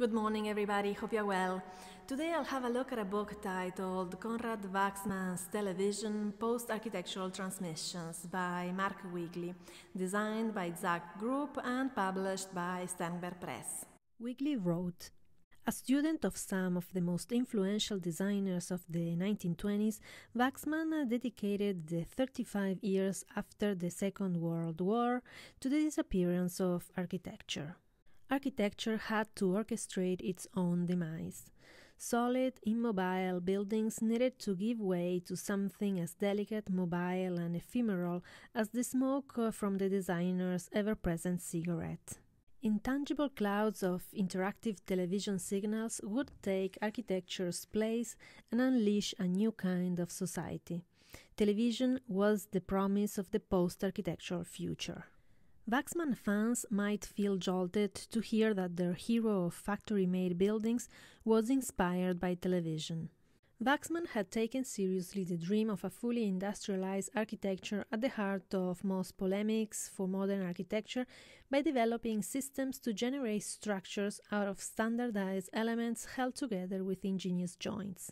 Good morning, everybody. Hope you're well. Today I'll have a look at a book titled Konrad Wachsmann's Television Post Architectural Transmissions by Mark Wigley, designed by Zak Group and published by Sternberg Press. Wigley wrote a student of some of the most influential designers of the 1920s, Wachsmann dedicated the 35 years after the Second World War to the disappearance of architecture architecture had to orchestrate its own demise. Solid, immobile buildings needed to give way to something as delicate, mobile, and ephemeral as the smoke from the designer's ever present cigarette. Intangible clouds of interactive television signals would take architecture's place and unleash a new kind of society. Television was the promise of the post architectural future. Wachsmann fans might feel jolted to hear that their hero of factory made buildings was inspired by television. Wachsmann had taken seriously the dream of a fully industrialized architecture at the heart of most polemics for modern architecture by developing systems to generate structures out of standardized elements held together with ingenious joints.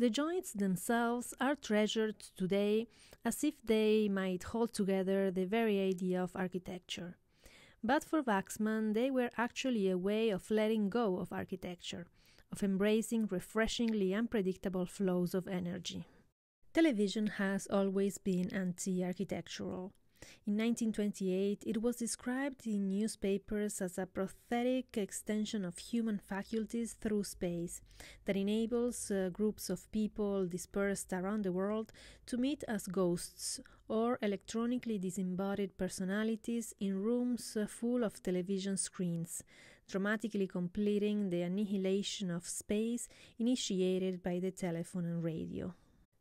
The joints themselves are treasured today as if they might hold together the very idea of architecture. But for Wachsmann, they were actually a way of letting go of architecture, of embracing refreshingly unpredictable flows of energy. Television has always been anti architectural. In 1928, it was described in newspapers as a prosthetic extension of human faculties through space that enables uh, groups of people dispersed around the world to meet as ghosts or electronically disembodied personalities in rooms uh, full of television screens, dramatically completing the annihilation of space initiated by the telephone and radio.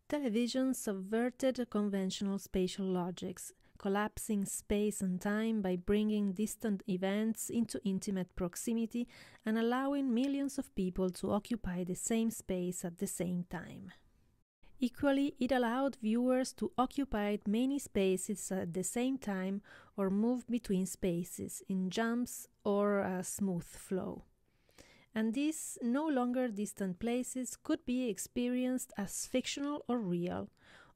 Television subverted conventional spatial logics collapsing space and time by bringing distant events into intimate proximity and allowing millions of people to occupy the same space at the same time. Equally, it allowed viewers to occupy many spaces at the same time or move between spaces in jumps or a smooth flow. And these no longer distant places could be experienced as fictional or real,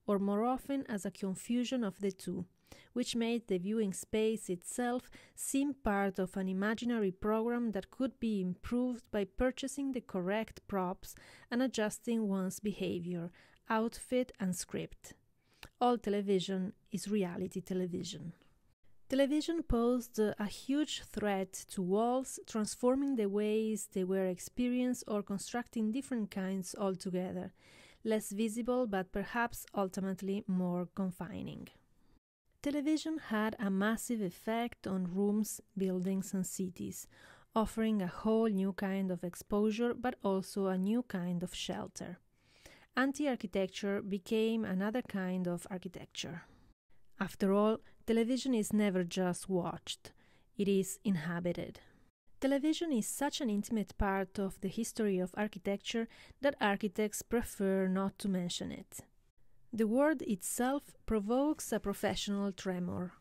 or more often as a confusion of the two, which made the viewing space itself seem part of an imaginary program that could be improved by purchasing the correct props and adjusting one's behavior, outfit, and script. All television is reality television. Television posed a huge threat to walls, transforming the ways they were experienced or constructing different kinds altogether, less visible but perhaps ultimately more confining. Television had a massive effect on rooms, buildings, and cities, offering a whole new kind of exposure but also a new kind of shelter. Anti architecture became another kind of architecture. After all, television is never just watched, it is inhabited. Television is such an intimate part of the history of architecture that architects prefer not to mention it. The word itself provokes a professional tremor.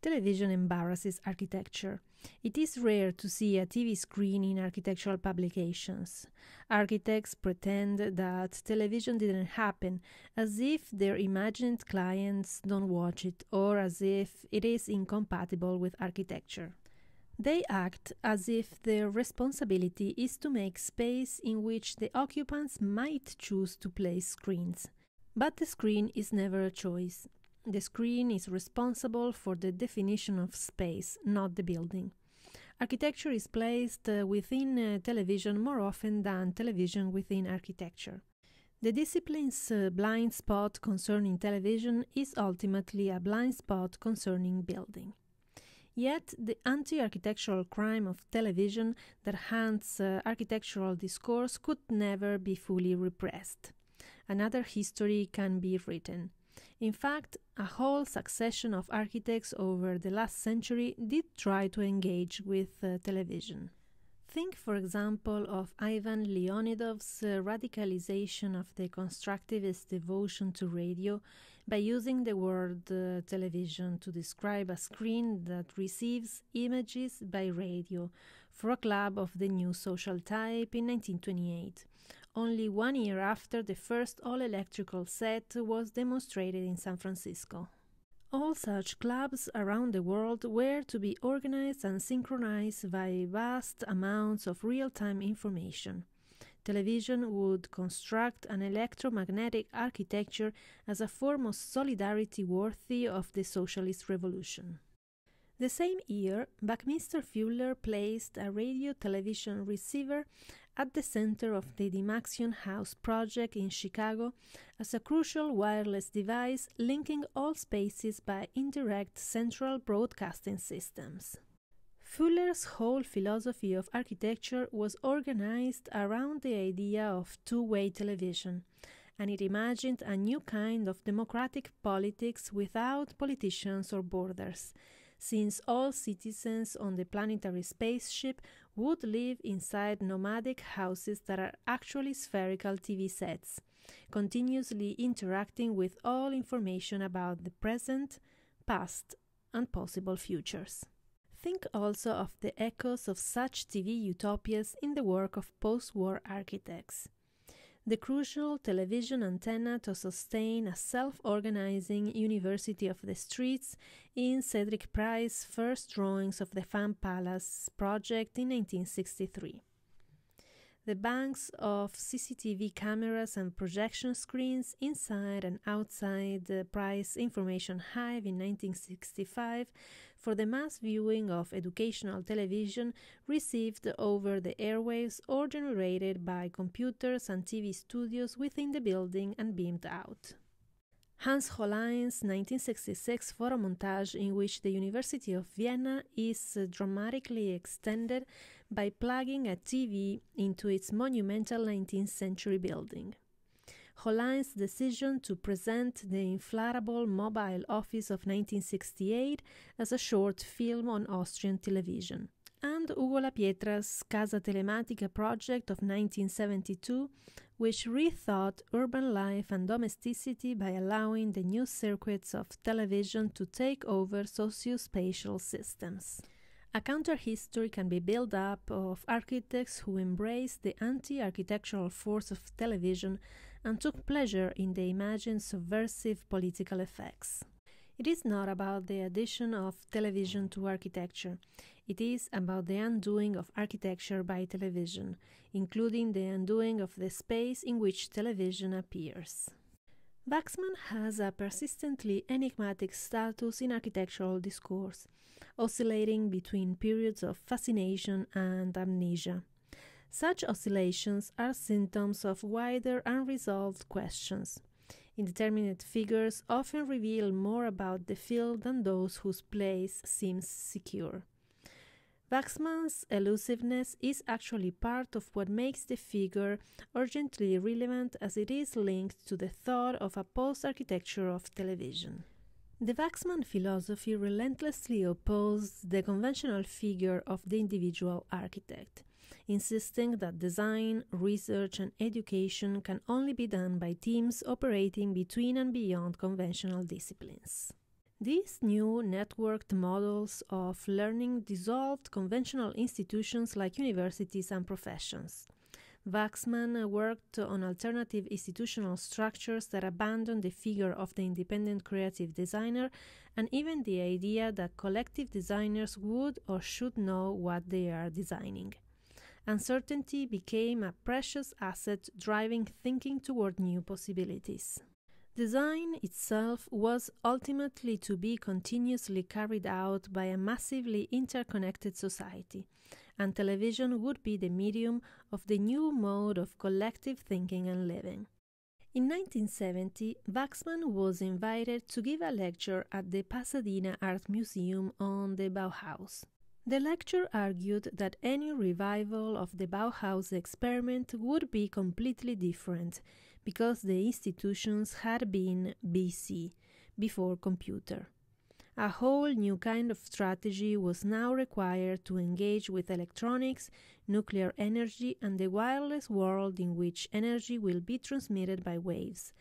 Television embarrasses architecture. It is rare to see a TV screen in architectural publications. Architects pretend that television didn't happen, as if their imagined clients don't watch it, or as if it is incompatible with architecture. They act as if their responsibility is to make space in which the occupants might choose to place screens. But the screen is never a choice. The screen is responsible for the definition of space, not the building. Architecture is placed uh, within uh, television more often than television within architecture. The discipline's uh, blind spot concerning television is ultimately a blind spot concerning building. Yet, the anti architectural crime of television that haunts architectural discourse could never be fully repressed another history can be written. In fact, a whole succession of architects over the last century did try to engage with uh, television. Think, for example, of Ivan Leonidov's uh, radicalization of the constructivist devotion to radio by using the word uh, television to describe a screen that receives images by radio for a club of the new social type in 1928, only one year after the first all electrical set was demonstrated in San Francisco. All such clubs around the world were to be organized and synchronized by vast amounts of real time information. Television would construct an electromagnetic architecture as a form of solidarity worthy of the socialist revolution. The same year, Buckminster Fuller placed a radio television receiver at the center of the Dymaxion House project in Chicago as a crucial wireless device linking all spaces by indirect central broadcasting systems. Fuller's whole philosophy of architecture was organized around the idea of two way television, and it imagined a new kind of democratic politics without politicians or borders, since all citizens on the planetary spaceship would live inside nomadic houses that are actually spherical TV sets, continuously interacting with all information about the present, past, and possible futures. Think also of the echoes of such TV utopias in the work of post war architects the crucial television antenna to sustain a self organizing University of the Streets in Cedric Price's first drawings of the Fun Palace project in 1963. The banks of CCTV cameras and projection screens inside and outside the Price Information Hive in 1965 for the mass viewing of educational television received over the airwaves or generated by computers and TV studios within the building and beamed out. Hans Hollein's 1966 photomontage, in which the University of Vienna is dramatically extended by plugging a TV into its monumental 19th century building. Hollein's decision to present the inflatable mobile office of 1968 as a short film on Austrian television, and Ugo La Pietra's Casa Telematica project of 1972, which rethought urban life and domesticity by allowing the new circuits of television to take over socio-spatial systems. A counter history can be built up of architects who embraced the anti architectural force of television and took pleasure in the imagined subversive political effects. It is not about the addition of television to architecture. It is about the undoing of architecture by television, including the undoing of the space in which television appears. Wachsmann has a persistently enigmatic status in architectural discourse, oscillating between periods of fascination and amnesia. Such oscillations are symptoms of wider unresolved questions. Indeterminate figures often reveal more about the field than those whose place seems secure. Wachsmann's elusiveness is actually part of what makes the figure urgently relevant as it is linked to the thought of a post architecture of television. The Wachsmann philosophy relentlessly opposed the conventional figure of the individual architect insisting that design, research, and education can only be done by teams operating between and beyond conventional disciplines. These new networked models of learning dissolved conventional institutions like universities and professions. Wachsmann worked on alternative institutional structures that abandon the figure of the independent creative designer and even the idea that collective designers would or should know what they are designing uncertainty became a precious asset driving thinking toward new possibilities. Design itself was ultimately to be continuously carried out by a massively interconnected society, and television would be the medium of the new mode of collective thinking and living. In 1970, Wachsmann was invited to give a lecture at the Pasadena Art Museum on the Bauhaus. The lecture argued that any revival of the Bauhaus experiment would be completely different because the institutions had been BC, before computer. A whole new kind of strategy was now required to engage with electronics, nuclear energy, and the wireless world in which energy will be transmitted by waves,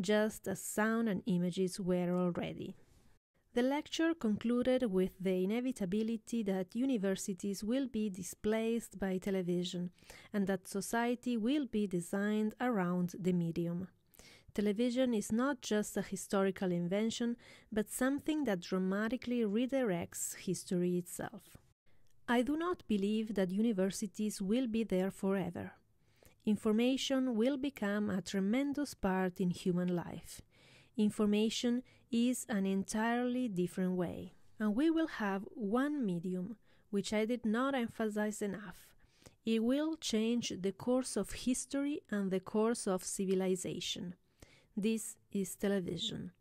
just as sound and images were already. The lecture concluded with the inevitability that universities will be displaced by television and that society will be designed around the medium. Television is not just a historical invention, but something that dramatically redirects history itself. I do not believe that universities will be there forever. Information will become a tremendous part in human life. Information is an entirely different way. And we will have one medium, which I did not emphasize enough. It will change the course of history and the course of civilization. This is television.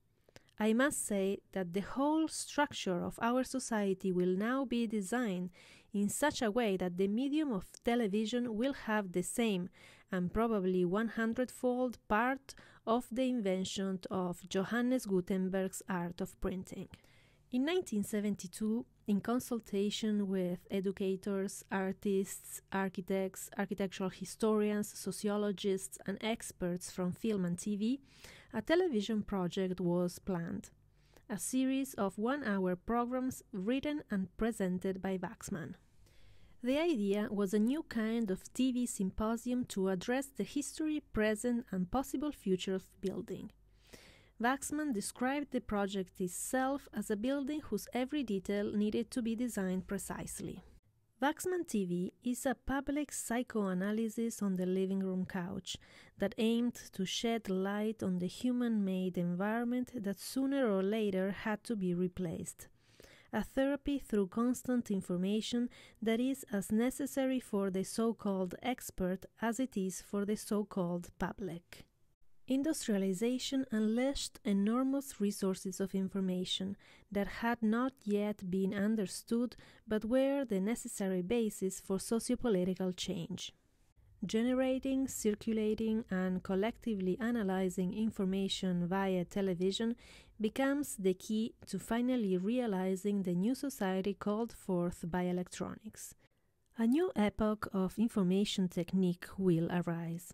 I must say that the whole structure of our society will now be designed in such a way that the medium of television will have the same and probably 100 fold part of the invention of Johannes Gutenberg's art of printing. In 1972, in consultation with educators, artists, architects, architectural historians, sociologists, and experts from film and TV, a television project was planned a series of one hour programs written and presented by Wachsmann. The idea was a new kind of TV symposium to address the history, present, and possible future of building. Wachsmann described the project itself as a building whose every detail needed to be designed precisely. Wachsmann TV is a public psychoanalysis on the living room couch that aimed to shed light on the human made environment that sooner or later had to be replaced a therapy through constant information that is as necessary for the so called expert as it is for the so called public. Industrialization unleashed enormous resources of information that had not yet been understood but were the necessary basis for sociopolitical change. Generating, circulating, and collectively analyzing information via television becomes the key to finally realizing the new society called forth by electronics. A new epoch of information technique will arise.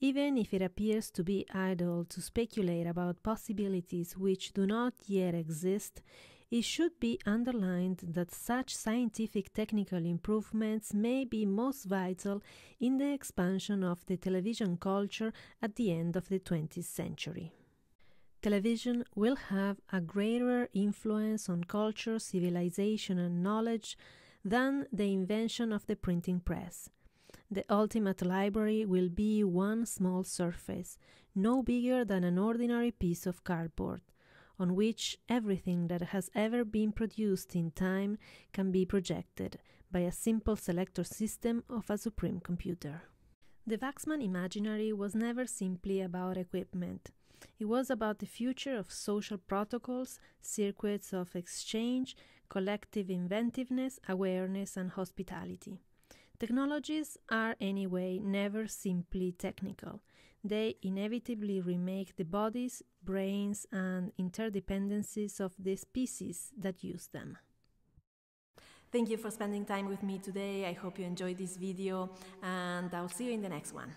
Even if it appears to be idle to speculate about possibilities which do not yet exist, it should be underlined that such scientific technical improvements may be most vital in the expansion of the television culture at the end of the 20th century. Television will have a greater influence on culture, civilization, and knowledge than the invention of the printing press. The ultimate library will be one small surface, no bigger than an ordinary piece of cardboard, on which everything that has ever been produced in time can be projected by a simple selector system of a supreme computer. The Wachsmann imaginary was never simply about equipment. It was about the future of social protocols, circuits of exchange, collective inventiveness, awareness, and hospitality. Technologies are, anyway, never simply technical they inevitably remake the bodies, brains, and interdependencies of the species that use them. Thank you for spending time with me today. I hope you enjoyed this video, and I'll see you in the next one.